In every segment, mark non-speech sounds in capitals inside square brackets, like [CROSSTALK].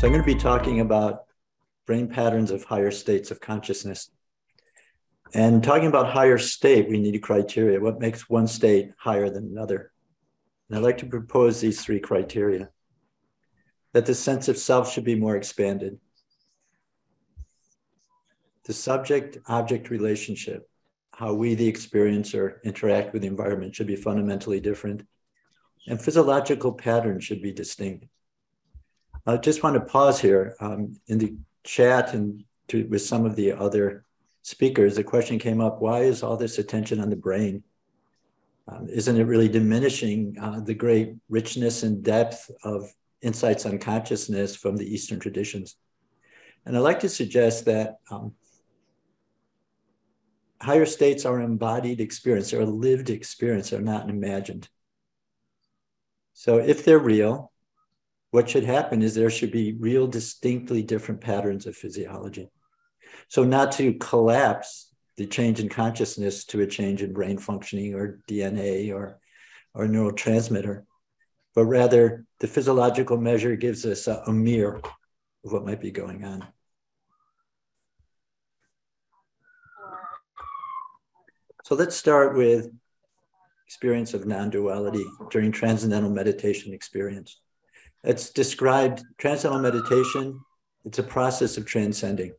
So I'm going to be talking about brain patterns of higher states of consciousness. And talking about higher state, we need a criteria. What makes one state higher than another? And I'd like to propose these three criteria that the sense of self should be more expanded, the subject object relationship, how we, the experiencer, interact with the environment, should be fundamentally different, and physiological patterns should be distinct. I just want to pause here um, in the chat and to, with some of the other speakers. The question came up why is all this attention on the brain? Um, isn't it really diminishing uh, the great richness and depth of insights on consciousness from the Eastern traditions? And I'd like to suggest that um, higher states are embodied experience, they're a lived experience, they're not imagined. So if they're real, what should happen is there should be real, distinctly different patterns of physiology. So, not to collapse the change in consciousness to a change in brain functioning or DNA or, or neurotransmitter, but rather the physiological measure gives us a, a mirror of what might be going on. So let's start with experience of non-duality during transcendental meditation experience. It's described transcendental meditation, it's a process of transcending.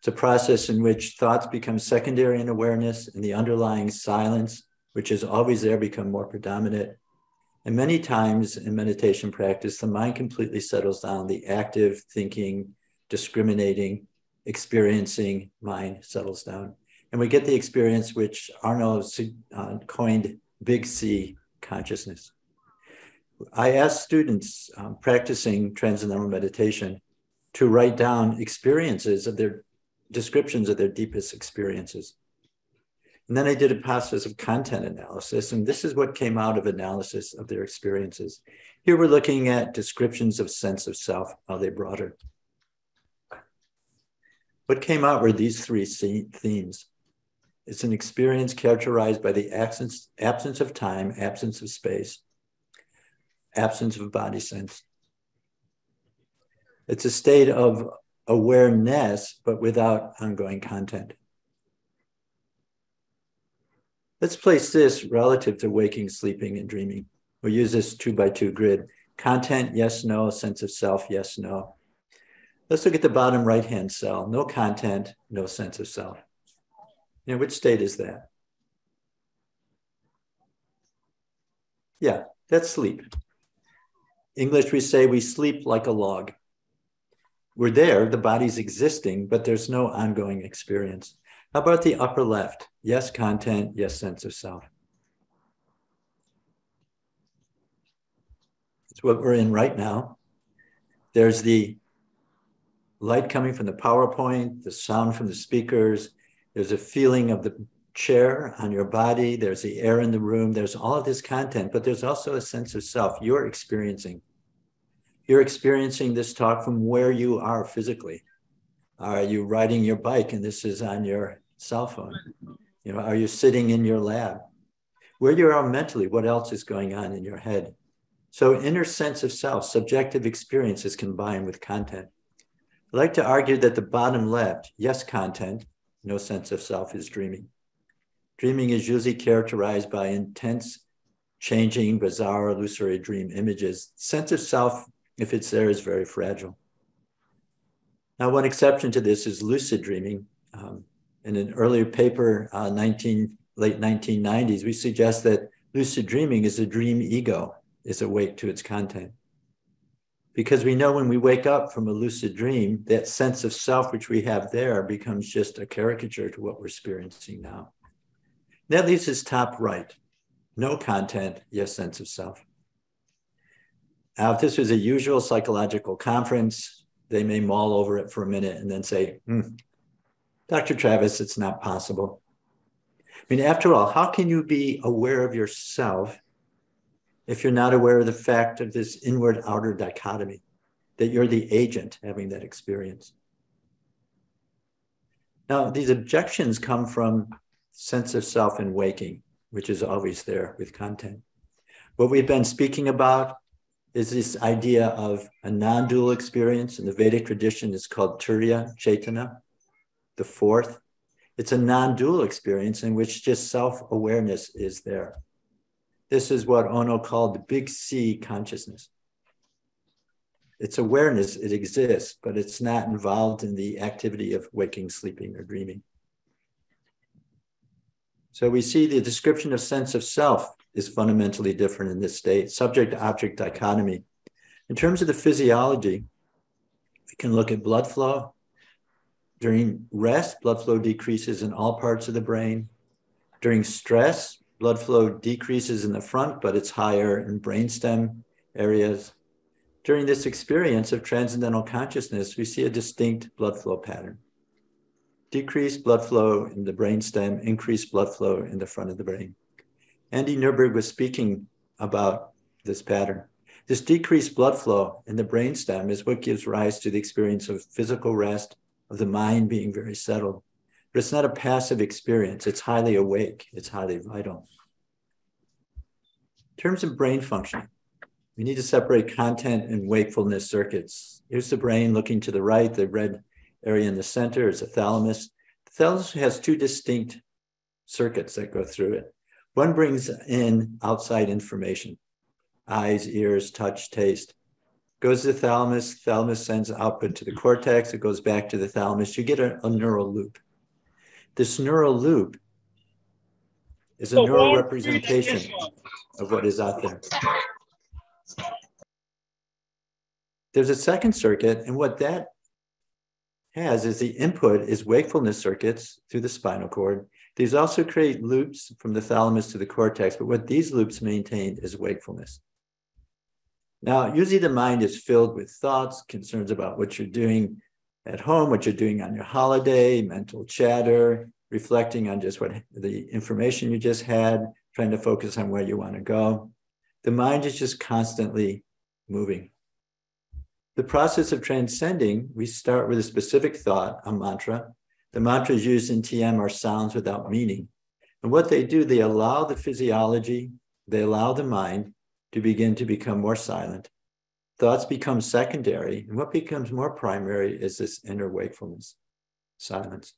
It's a process in which thoughts become secondary in awareness and the underlying silence, which is always there, become more predominant. And many times in meditation practice, the mind completely settles down. The active thinking, discriminating, experiencing mind settles down. And we get the experience which Arno uh, coined big C consciousness. I ask students um, practicing transcendental meditation to write down experiences of their descriptions of their deepest experiences. And then I did a process of content analysis, and this is what came out of analysis of their experiences. Here we're looking at descriptions of sense of self, how they brought her. What came out were these three themes. It's an experience characterized by the absence, absence of time, absence of space, absence of body sense. It's a state of awareness, but without ongoing content. Let's place this relative to waking, sleeping, and dreaming. We'll use this two by two grid. Content, yes, no. Sense of self, yes, no. Let's look at the bottom right hand cell. No content, no sense of self. Know, which state is that? Yeah, that's sleep. English, we say we sleep like a log. We're there, the body's existing, but there's no ongoing experience. How about the upper left? Yes, content, yes, sense of self. It's what we're in right now. There's the light coming from the PowerPoint, the sound from the speakers. There's a feeling of the chair on your body. There's the air in the room. There's all of this content, but there's also a sense of self you're experiencing you're experiencing this talk from where you are physically. Are you riding your bike and this is on your cell phone? You know, are you sitting in your lab? Where you are mentally, what else is going on in your head? So inner sense of self, subjective experience is combined with content. I like to argue that the bottom left, yes, content, no sense of self is dreaming. Dreaming is usually characterized by intense, changing, bizarre, illusory dream images. Sense of self if it's there, is very fragile. Now, one exception to this is lucid dreaming. Um, in an earlier paper, uh, 19, late 1990s, we suggest that lucid dreaming is a dream ego, is awake to its content. Because we know when we wake up from a lucid dream, that sense of self which we have there becomes just a caricature to what we're experiencing now. That leaves us top right. No content, yes, sense of self. Now, if this was a usual psychological conference, they may mull over it for a minute and then say, hmm, Dr. Travis, it's not possible. I mean, after all, how can you be aware of yourself if you're not aware of the fact of this inward outer dichotomy, that you're the agent having that experience? Now, these objections come from sense of self in waking, which is always there with content. What we've been speaking about is this idea of a non-dual experience. In the Vedic tradition, it's called Turiya Chaitanya, the fourth. It's a non-dual experience in which just self-awareness is there. This is what Ono called the big C consciousness. It's awareness, it exists, but it's not involved in the activity of waking, sleeping, or dreaming. So we see the description of sense of self is fundamentally different in this state, subject object dichotomy. In terms of the physiology, we can look at blood flow. During rest, blood flow decreases in all parts of the brain. During stress, blood flow decreases in the front, but it's higher in brainstem areas. During this experience of transcendental consciousness, we see a distinct blood flow pattern decreased blood flow in the brainstem, increased blood flow in the front of the brain. Andy Newberg was speaking about this pattern. This decreased blood flow in the brainstem is what gives rise to the experience of physical rest, of the mind being very settled. But it's not a passive experience, it's highly awake, it's highly vital. In terms of brain function, we need to separate content and wakefulness circuits. Here's the brain looking to the right, the red area in the center is the thalamus. The thalamus has two distinct circuits that go through it. One brings in outside information, eyes, ears, touch, taste. Goes to the thalamus, thalamus sends output to the cortex, it goes back to the thalamus. You get a, a neural loop. This neural loop is a neural representation of what is out there. There's a second circuit, and what that has is the input is wakefulness circuits through the spinal cord. These also create loops from the thalamus to the cortex, but what these loops maintain is wakefulness. Now, usually the mind is filled with thoughts, concerns about what you're doing at home, what you're doing on your holiday, mental chatter, reflecting on just what the information you just had, trying to focus on where you want to go. The mind is just constantly moving. The process of transcending, we start with a specific thought, a mantra. The mantras used in TM are sounds without meaning. And what they do, they allow the physiology, they allow the mind to begin to become more silent. Thoughts become secondary. And what becomes more primary is this inner wakefulness, silence.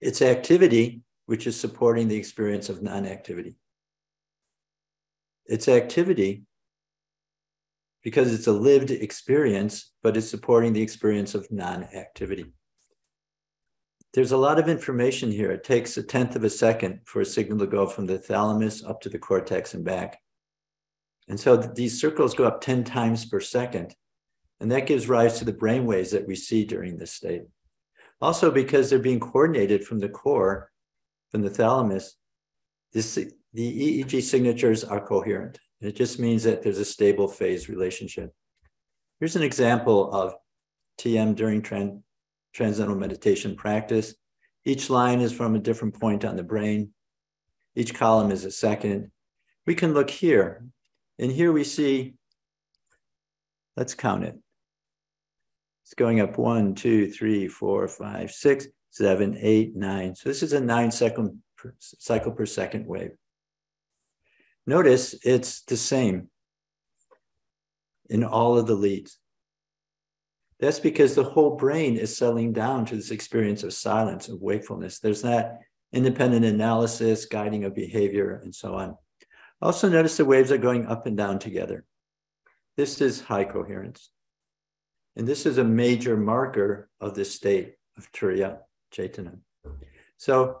It's activity which is supporting the experience of non activity. It's activity because it's a lived experience, but it's supporting the experience of non activity. There's a lot of information here. It takes a tenth of a second for a signal to go from the thalamus up to the cortex and back. And so these circles go up 10 times per second. And that gives rise to the brain waves that we see during this state. Also, because they're being coordinated from the core, from the thalamus, this, the EEG signatures are coherent. It just means that there's a stable phase relationship. Here's an example of TM during tran transcendental meditation practice. Each line is from a different point on the brain. Each column is a second. We can look here, and here we see, let's count it. It's going up one, two, three, four, five, six, seven, eight, nine. So this is a nine second per, cycle per second wave. Notice it's the same in all of the leads. That's because the whole brain is settling down to this experience of silence, of wakefulness. There's that independent analysis, guiding of behavior, and so on. Also, notice the waves are going up and down together. This is high coherence. And this is a major marker of the state of Turiya Chaitanya. So,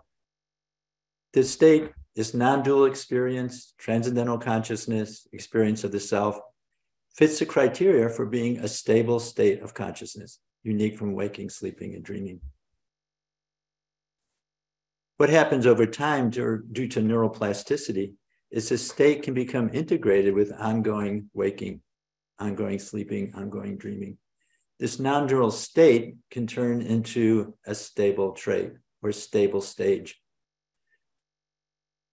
this state this non dual experience, transcendental consciousness, experience of the self, fits the criteria for being a stable state of consciousness, unique from waking, sleeping, and dreaming. What happens over time due to neuroplasticity is this state can become integrated with ongoing waking, ongoing sleeping, ongoing dreaming. This non dual state can turn into a stable trait or stable stage.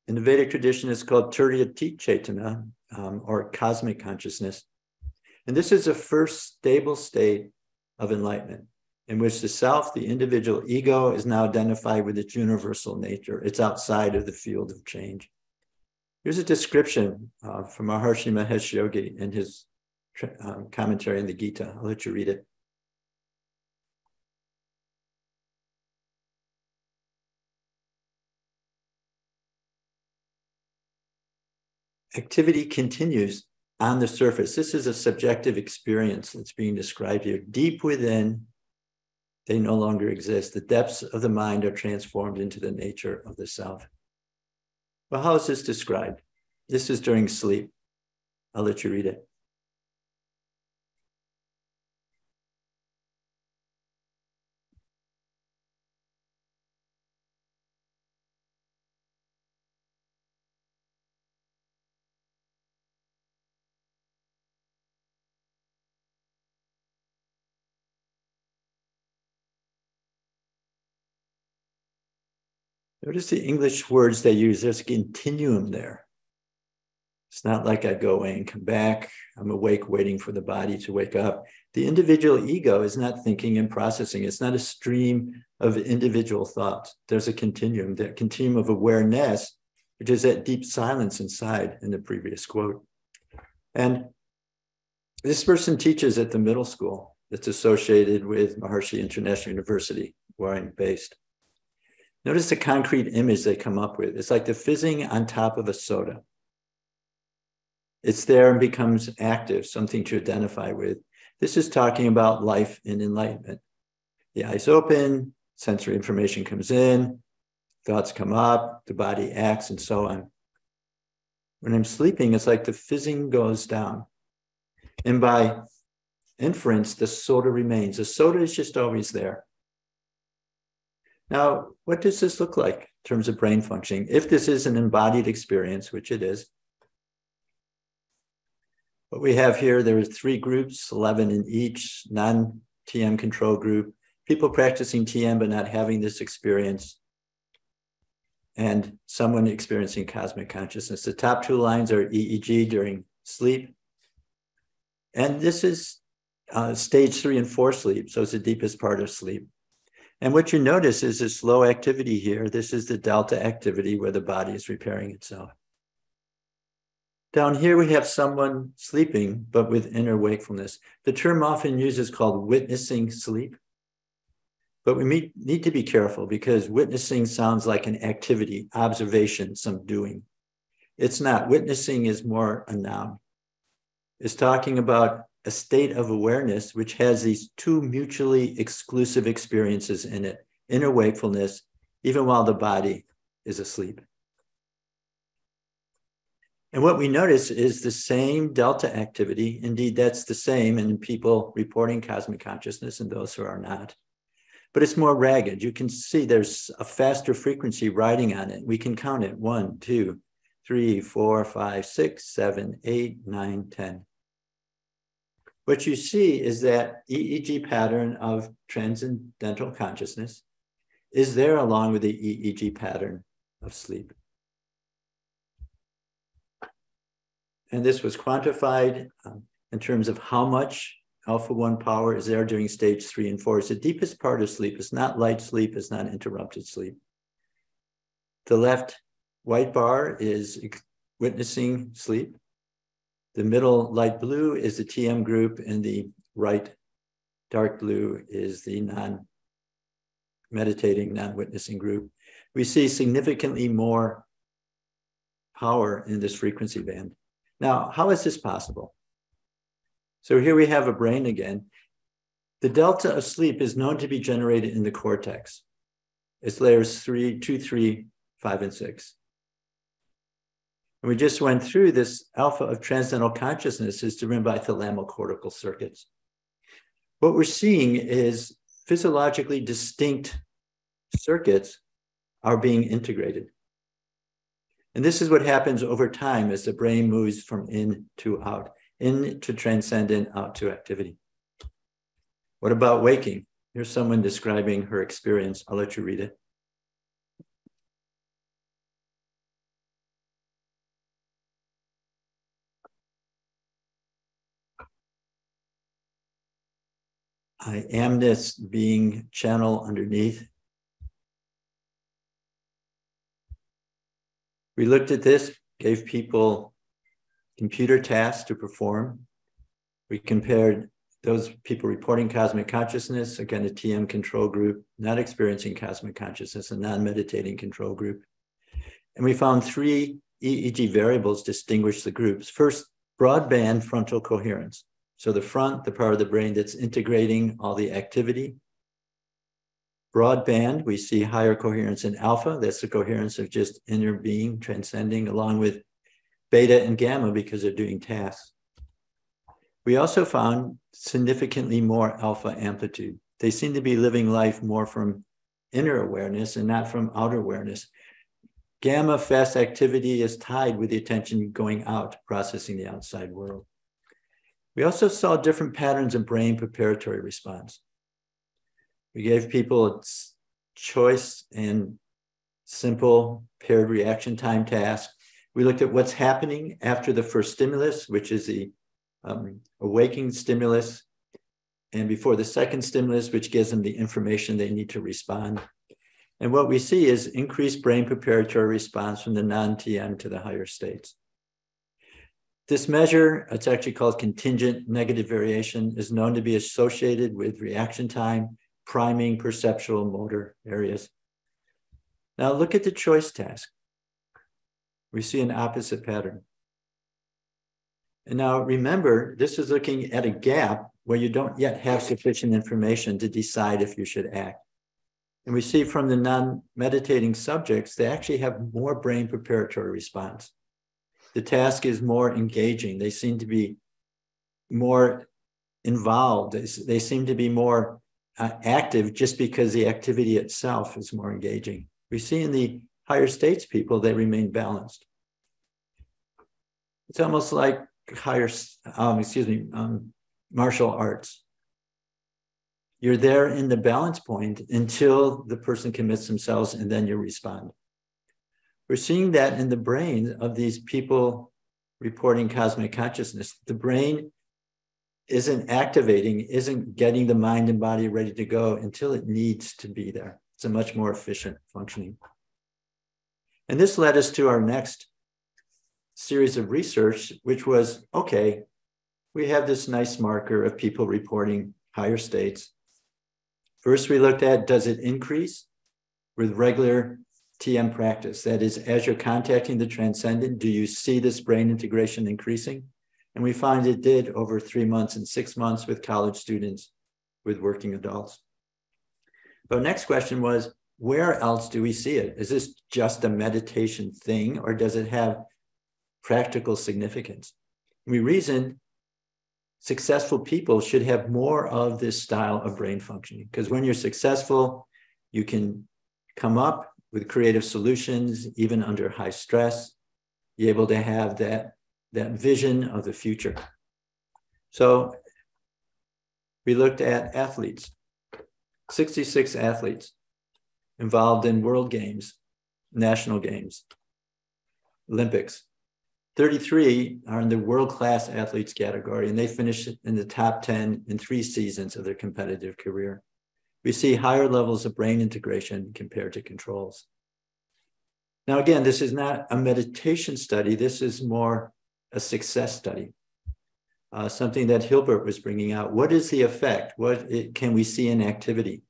In the Vedic tradition, it's called Turiya Chaitanya, um, or cosmic consciousness. And this is a first stable state of enlightenment in which the self, the individual ego, is now identified with its universal nature. It's outside of the field of change. Here's a description uh, from Maharishi Mahesh Yogi in his um, commentary on the Gita. I'll let you read it. Activity continues on the surface. This is a subjective experience that's being described here. Deep within, they no longer exist. The depths of the mind are transformed into the nature of the self. Well, how is this described? This is during sleep. I'll let you read it. Notice the English words they use. There's a continuum there. It's not like I go away and come back. I'm awake, waiting for the body to wake up. The individual ego is not thinking and processing. It's not a stream of individual thoughts. There's a continuum, that continuum of awareness, which is that deep silence inside in the previous quote. And this person teaches at the middle school that's associated with Maharishi International University, where I'm based. Notice the concrete image they come up with. It's like the fizzing on top of a soda. It's there and becomes active, something to identify with. This is talking about life in enlightenment. The eyes open, sensory information comes in, thoughts come up, the body acts, and so on. When I'm sleeping, it's like the fizzing goes down. And by inference, the soda remains. The soda is just always there. Now, what does this look like in terms of brain functioning? If this is an embodied experience, which it is, what we have here, there are three groups, 11 in each, non-TM control group, people practicing TM but not having this experience, and someone experiencing cosmic consciousness. The top two lines are EEG during sleep. And this is uh, stage three and four sleep. So it's the deepest part of sleep. And what you notice is this low activity here. This is the delta activity where the body is repairing itself. Down here, we have someone sleeping, but with inner wakefulness. The term often used is called witnessing sleep. But we need to be careful because witnessing sounds like an activity, observation, some doing. It's not. Witnessing is more a noun. It's talking about a state of awareness which has these two mutually exclusive experiences in it inner wakefulness, even while the body is asleep. And what we notice is the same delta activity. Indeed, that's the same in people reporting cosmic consciousness and those who are not. But it's more ragged. You can see there's a faster frequency riding on it. We can count it one, two, three, four, five, six, seven, eight, nine, ten what you see is that EEG pattern of transcendental consciousness is there along with the EEG pattern of sleep. And this was quantified um, in terms of how much alpha 1 power is there during stage three and four. It's the deepest part of sleep. It's not light sleep, it's not interrupted sleep. The left white bar is witnessing sleep. The middle light blue is the TM group, and the right dark blue is the non meditating, non witnessing group. We see significantly more power in this frequency band. Now, how is this possible? So here we have a brain again. The delta of sleep is known to be generated in the cortex. It's layers three, two, three, five, and six. And we just went through this alpha of transcendental consciousness is driven by thalamocortical circuits. What we're seeing is physiologically distinct circuits are being integrated. And this is what happens over time as the brain moves from in to out, in to transcendent, out to activity. What about waking? Here's someone describing her experience. I'll let you read it. I am this being channel underneath. We looked at this gave people computer tasks to perform. We compared those people reporting cosmic consciousness, again, a TM control group, not experiencing cosmic consciousness, a non meditating control group. And we found three EEG variables distinguish the groups. First, broadband frontal coherence. So the front, the part of the brain that's integrating all the activity. Broadband, we see higher coherence in alpha. That's the coherence of just inner being transcending, along with beta and gamma because they're doing tasks. We also found significantly more alpha amplitude. They seem to be living life more from inner awareness and not from outer awareness. Gamma fast activity is tied with the attention going out, processing the outside world. We also saw different patterns of brain preparatory response. We gave people a choice and simple paired reaction time task. We looked at what's happening after the first stimulus, which is the um, awakening stimulus, and before the second stimulus, which gives them the information they need to respond. And what we see is increased brain preparatory response from the non-TM to the higher states. This measure, it's actually called contingent negative variation, is known to be associated with reaction time, priming perceptual motor areas. Now look at the choice task. We see an opposite pattern. And now remember, this is looking at a gap where you don't yet have sufficient information to decide if you should act. And we see from the non-meditating subjects, they actually have more brain preparatory response. The task is more engaging. They seem to be more involved. They, seem to be more uh, active just because the activity itself is more engaging. We see in the higher states people, they remain balanced. It's almost like higher, um, excuse me, um, martial arts. You're there in the balance point until the person commits themselves and then you respond. We're seeing that in the brain of these people reporting cosmic consciousness. The brain isn't activating, isn't getting the mind and body ready to go until it needs to be there. It's a much more efficient functioning. And this led us to our next series of research, which was okay, we have this nice marker of people reporting higher states. First, we looked at does it increase with regular TM practice? That is, as you're contacting the transcendent, do you see this brain integration increasing? And we find it did over three months and six months with college students, with working adults. But next question was, where else do we see it? Is this just a meditation thing, or does it have practical significance. We reasoned successful people should have more of this style of brain functioning because when you're successful, you can come up with creative solutions even under high stress. Be able to have that, that vision of the future. So we looked at athletes, 66 athletes involved in world games, national games, Olympics. 33 are in the world class athletes category, and they finished in the top 10 in three seasons of their competitive career. We see higher levels of brain integration compared to controls. Now, again, this is not a meditation study, this is more a success study. Uh, something that Hilbert was bringing out. What is the effect? What it, can we see in activity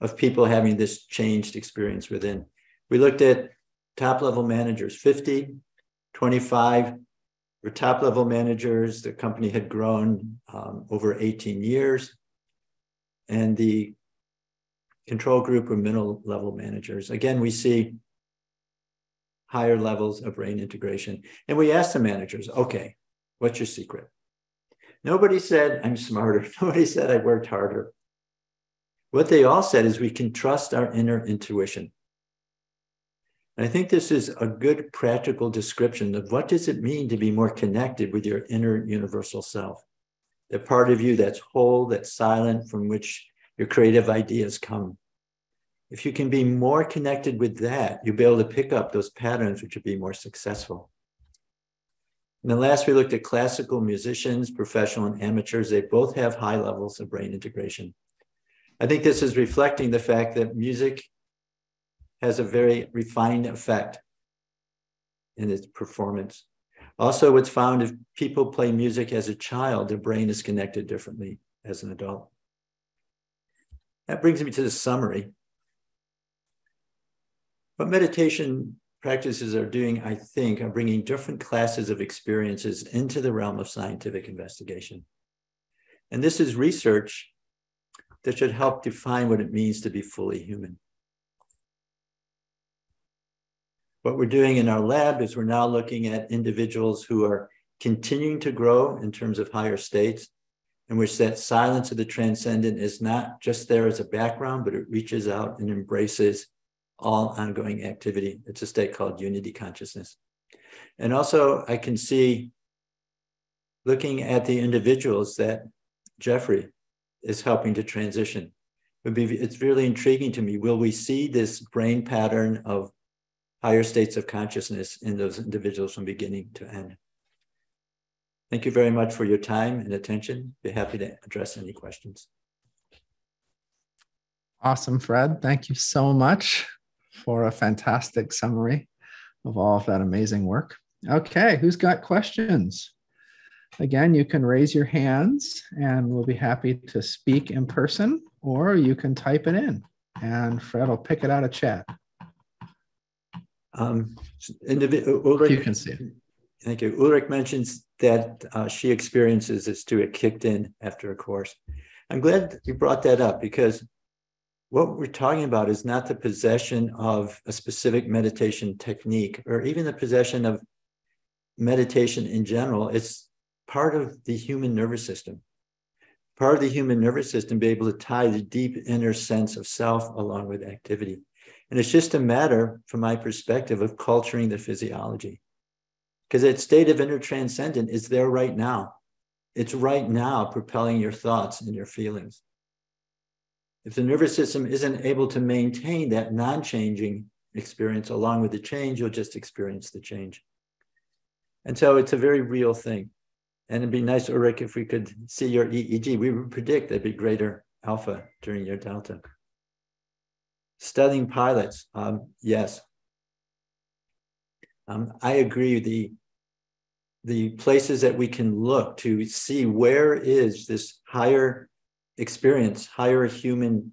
of people having this changed experience within? We looked at top level managers, 50 25 were top level managers. The company had grown um, over 18 years. And the control group were middle level managers. Again, we see higher levels of brain integration. And we asked the managers, okay, what's your secret? Nobody said, I'm smarter. [LAUGHS] Nobody said, I worked harder. What they all said is we can trust our inner intuition. And I think this is a good practical description of what does it mean to be more connected with your inner universal self, the part of you that's whole, that's silent, from which your creative ideas come. If you can be more connected with that, you'll be able to pick up those patterns which will be more successful. And then last, we looked at classical musicians, professional and amateurs. They both have high levels of brain integration. I think this is reflecting the fact that music has a very refined effect. in its performance. Also, what's found if people play music as a child, their brain is connected differently as an adult. That brings me to the summary. What meditation practices are doing, I think, are bringing different classes of experiences into the realm of scientific investigation. And this is research that should help define what it means to be fully human. What we're doing in our lab is we're now looking at individuals who are continuing to grow in terms of higher states, in which that silence of the transcendent is not just there as a background, but it reaches out and embraces all ongoing activity. It's a state called unity consciousness. And also, I can see looking at the individuals that Jeffrey is helping to transition. It be, it's really intriguing to me. Will we see this brain pattern of higher states of consciousness in those individuals from beginning to end? Thank you very much for your time and attention. Be happy to address any questions. Awesome, Fred. Thank you so much for a fantastic summary of all of that amazing work. Okay, who's got questions? Again, you can raise your hands and we'll be happy to speak in person, or you can type it in and Fred will pick it out of chat. Um, Ulrich, you can see it. Thank you. Ulrich mentions that uh, she experiences this too. It kicked in after a course. I'm glad you brought that up because what we're talking about is not the possession of a specific meditation technique or even the possession of meditation in general. It's part of the human nervous system. Part of the human nervous system be able to tie the deep inner sense of self along with activity. And it's just a matter, from my perspective, of culturing the physiology. Because that state of inner transcendent is there right now. It's right now propelling your thoughts and your feelings. If the nervous system isn't able to maintain that non changing experience along with the change, you'll just experience the change. And so it's a very real thing. And it'd be nice, Ulrich, if we could see your EEG. We would predict there'd be greater alpha during your delta. Studying pilots, um, yes. Um, I agree. The the places that we can look to see where is this higher experience higher human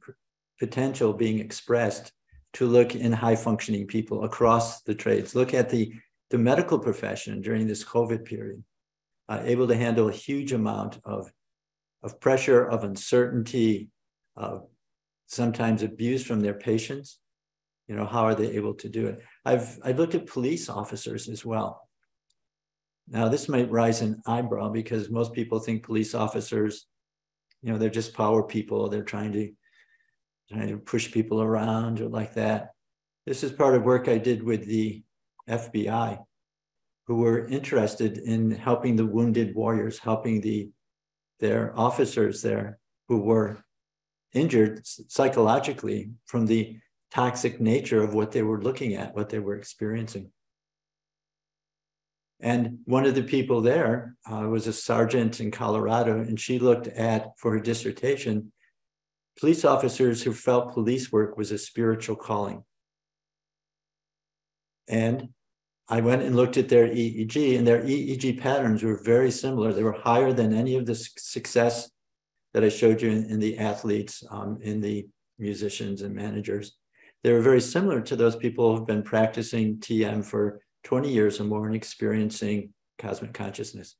potential being expressed to look in high functioning people across the trades. Look at the, the medical profession during this COVID period, uh, able to handle a huge amount of, of pressure, of uncertainty, of sometimes abuse from their patients. You know, how are they able to do it? I've, I've looked at police officers as well. Now, this might rise an eyebrow because most people think police officers you know they're just power people. They're trying to trying to push people around or like that. This is part of work i did with the fbi who were interested in helping the wounded warriors helping the their officers there who were injured psychologically from the toxic nature of what they were looking at what they were experiencing and one of the people there uh, was a sergeant in Colorado, and she looked at, for her dissertation, police officers who felt police work was a spiritual calling. And I went and looked at their EEG, and their EEG patterns were very similar. They were higher than any of the success that I showed you in, in the athletes, um, in the musicians and managers. They were very similar to those people who've been practicing TM for 20 years or more in experiencing cosmic consciousness.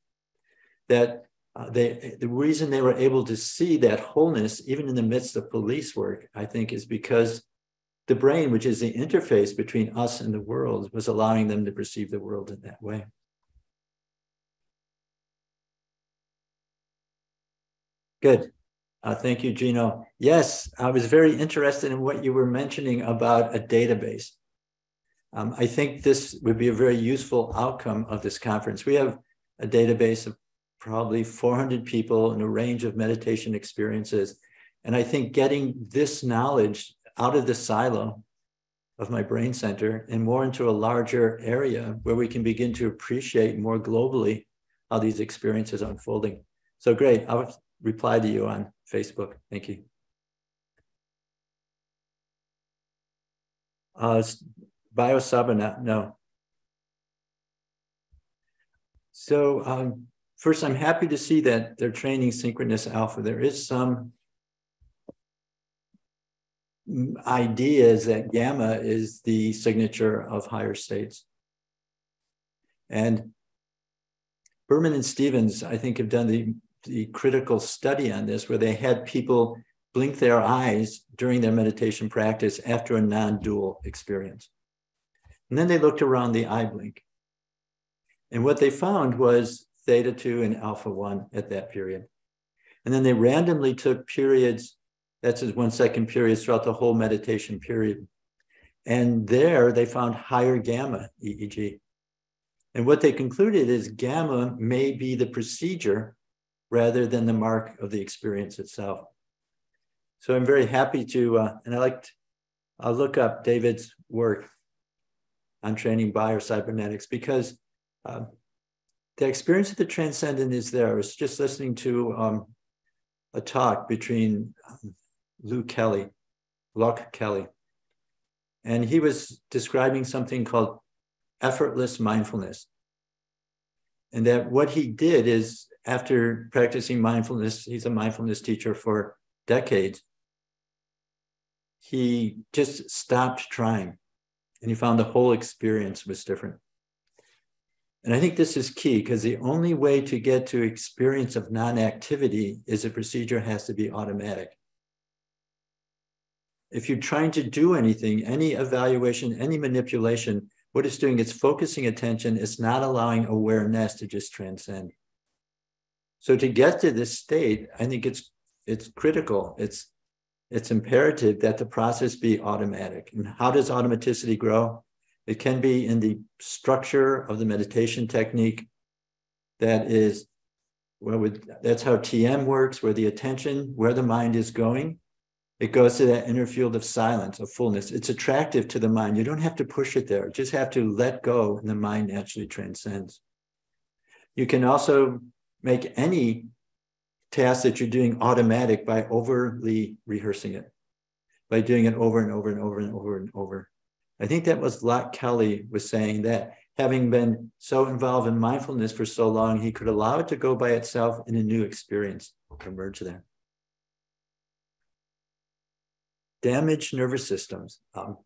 That uh, they, the reason they were able to see that wholeness, even in the midst of police work, I think is because the brain, which is the interface between us and the world, was allowing them to perceive the world in that way. Good. Uh, thank you, Gino. Yes, I was very interested in what you were mentioning about a database. Um, I think this would be a very useful outcome of this conference. We have a database of probably 400 people in a range of meditation experiences. And I think getting this knowledge out of the silo of my brain center and more into a larger area where we can begin to appreciate more globally how these experiences are unfolding. So great. I'll reply to you on Facebook. Thank you. Uh, Biosabana, no. So um, first, I'm happy to see that they're training synchronous alpha. There is some ideas that gamma is the signature of higher states. And Berman and Stevens, I think, have done the, the critical study on this, where they had people blink their eyes during their meditation practice after a non dual experience. And then they looked around the eye blink. And what they found was theta 2 and alpha 1 at that period. And then they randomly took periods, that's his one second periods throughout the whole meditation period. And there they found higher gamma EEG. And what they concluded is gamma may be the procedure rather than the mark of the experience itself. So I'm very happy to, uh, and I liked, I'll look up David's work on training biocybernetics because uh, the experience of the transcendent is there. I was just listening to um, a talk between um, Lou Kelly, Loch Kelly, and he was describing something called effortless mindfulness. And that what he did is, after practicing mindfulness, he's a mindfulness teacher for decades he just stopped trying and he found the whole experience was different. And I think this is key because the only way to get to experience of non-activity is a procedure has to be automatic. If you're trying to do anything, any evaluation, any manipulation, what it's doing, it's focusing attention, it's not allowing awareness to just transcend. So to get to this state, I think it's it's critical. It's it's imperative that the process be automatic. And how does automaticity grow? It can be in the structure of the meditation technique that is, well, that's how TM works, where the attention, where the mind is going, it goes to that inner field of silence, of fullness. It's attractive to the mind. You don't have to push it there. You just have to let go, and the mind naturally transcends. You can also make any task that you're doing automatic by overly rehearsing it, by doing it over and over and over and over and over. I think that was Loch Kelly was saying that having been so involved in mindfulness for so long, he could allow it to go by itself in a new experience emerge there. Damaged nervous systems. Um,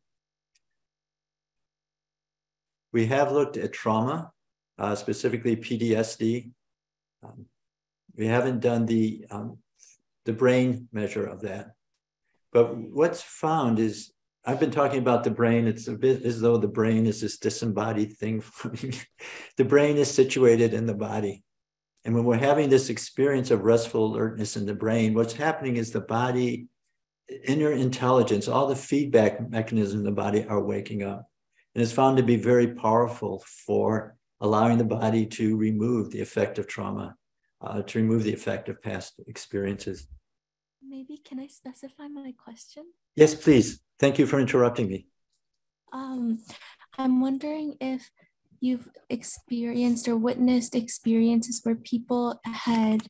we have looked at trauma, uh, specifically PTSD. Um, we haven't done the, um, the brain measure of that. But what's found is, I've been talking about the brain, it's a bit as though the brain is this disembodied thing. [LAUGHS] the brain is situated in the body. And when we're having this experience of restful alertness in the brain, what's happening is the body, inner intelligence, all the feedback mechanisms in the body are waking up. And it's found to be very powerful for allowing the body to remove the effect of trauma uh, to remove the effect of past experiences. Maybe can I specify my question? Yes, please. Thank you for interrupting me. Um, I'm wondering if you've experienced or witnessed experiences where people had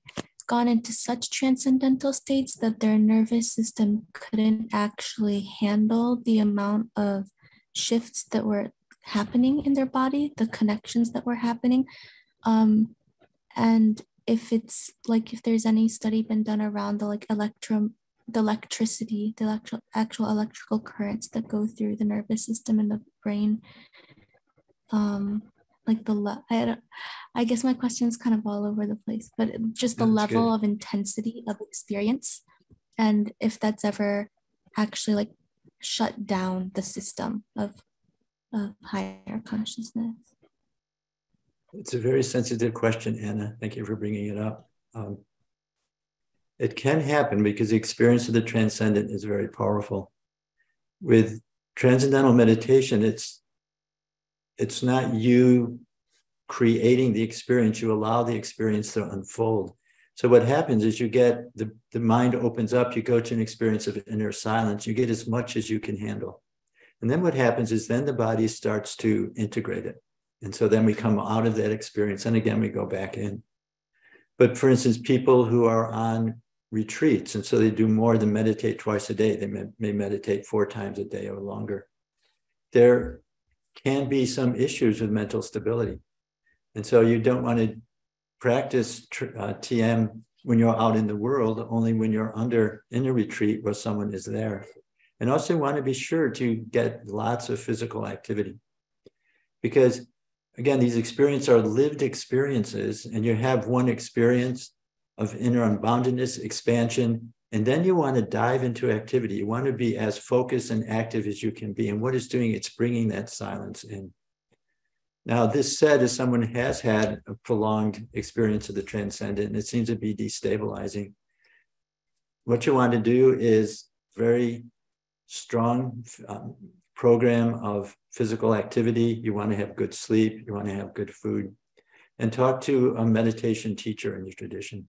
gone into such transcendental states that their nervous system couldn't actually handle the amount of shifts that were happening in their body, the connections that were happening. Um, and if it's like if there's any study been done around the like electrum the electricity the electro, actual electrical currents that go through the nervous system and the brain um like the le- I, I guess my question is kind of all over the place but just the that's level good. of intensity of experience and if that's ever actually like shut down the system of of higher consciousness it's a very sensitive question, Anna. Thank you for bringing it up. Um, it can happen because the experience of the transcendent is very powerful. With transcendental meditation, it's it's not you creating the experience, you allow the experience to unfold. So what happens is you get the, the mind opens up, you go to an experience of inner silence, you get as much as you can handle. And then what happens is then the body starts to integrate it. And so then we come out of that experience and again we go back in. But for instance, people who are on retreats, and so they do more than meditate twice a day, they may, may meditate four times a day or longer. There can be some issues with mental stability. And so you don't want to practice uh, TM when you're out in the world, only when you're under in a retreat where someone is there. And also want to be sure to get lots of physical activity. Because again, these experiences are lived experiences, and you have one experience of inner unboundedness, expansion, and then you want to dive into activity. You want to be as focused and active as you can be. And what it's doing, it's bringing that silence in. Now, this said, as someone has had a prolonged experience of the transcendent, and it seems to be destabilizing, what you want to do is very strong um, program of physical activity. You want to have good sleep. You want to have good food. And talk to a meditation teacher in your tradition.